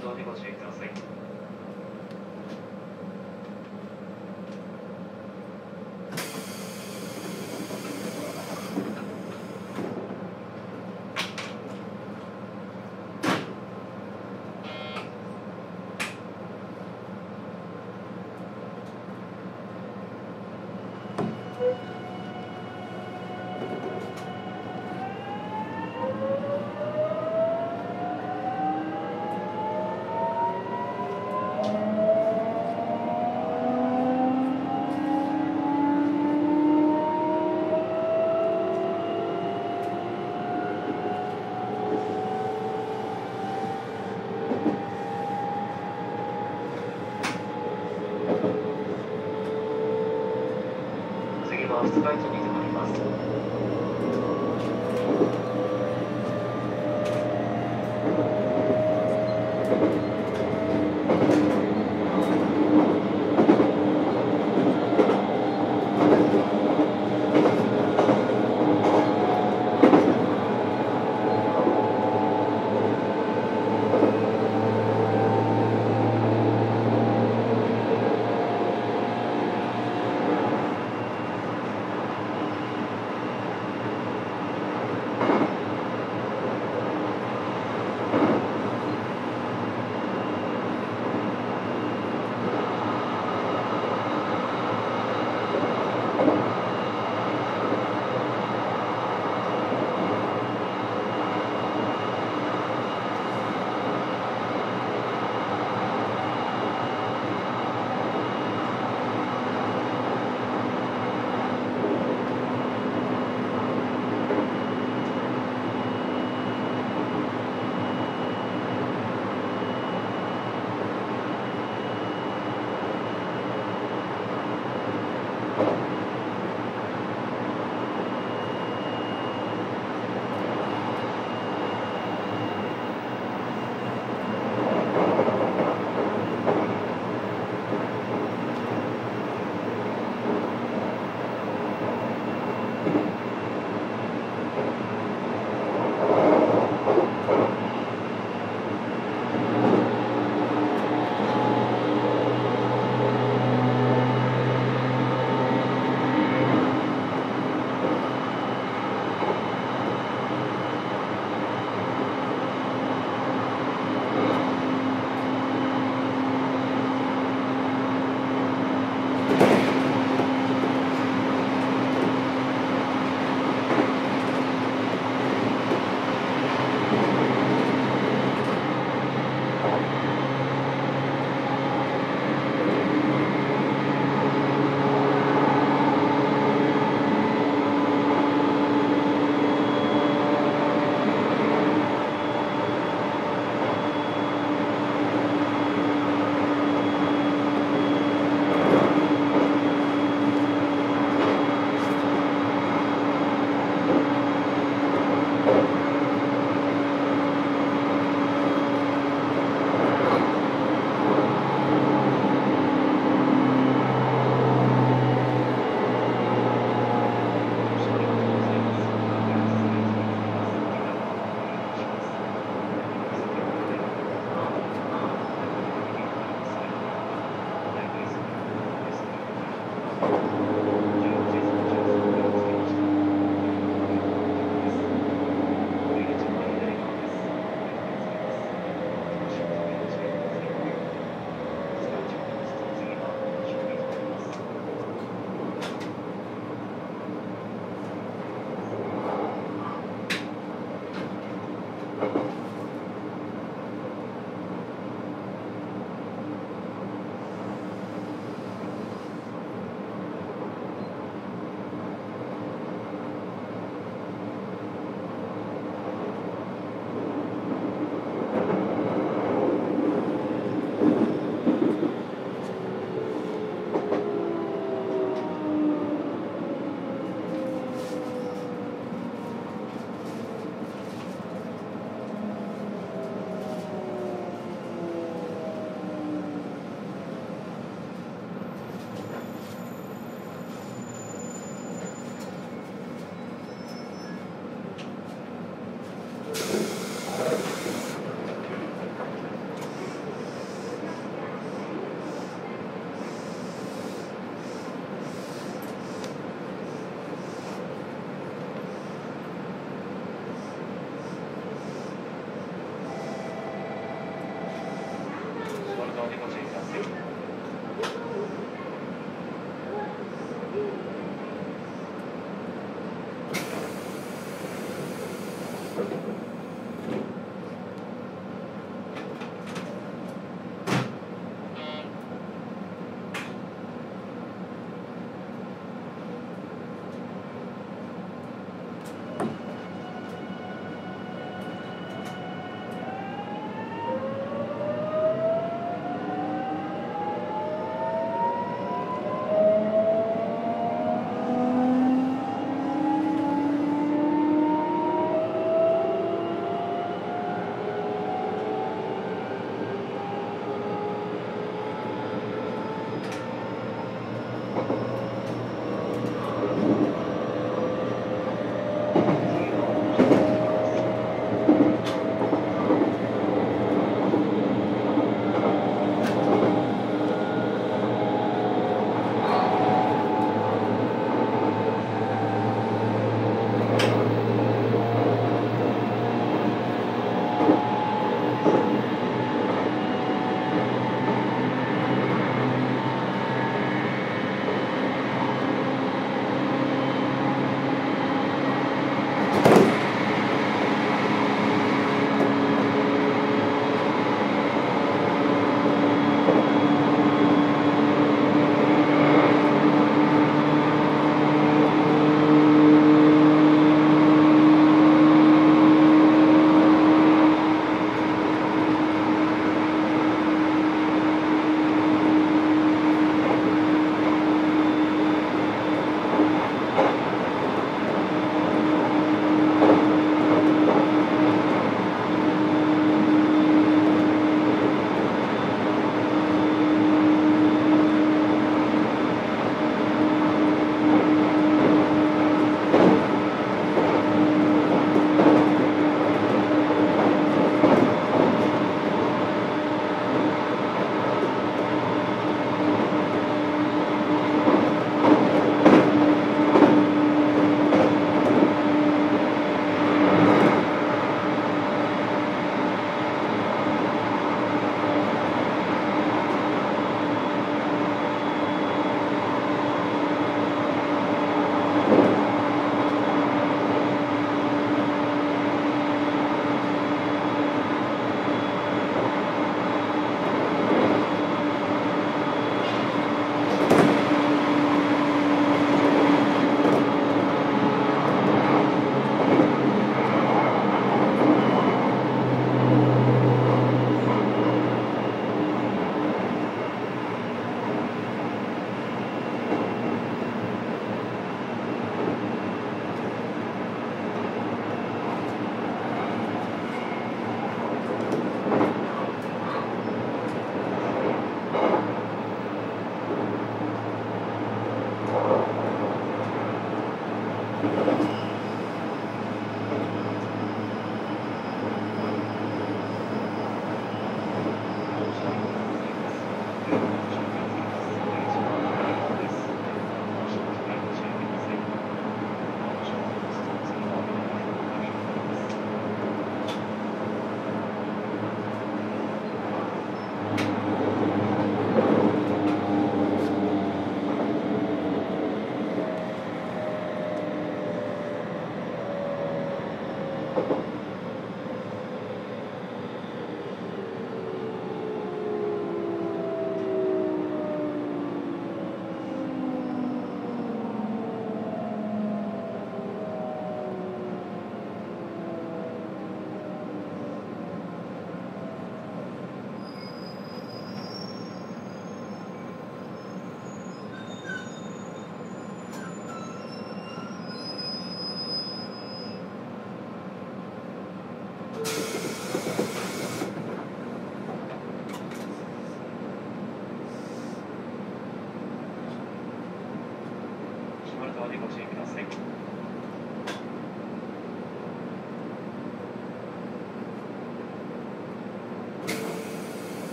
動にご注意ください。Thank you.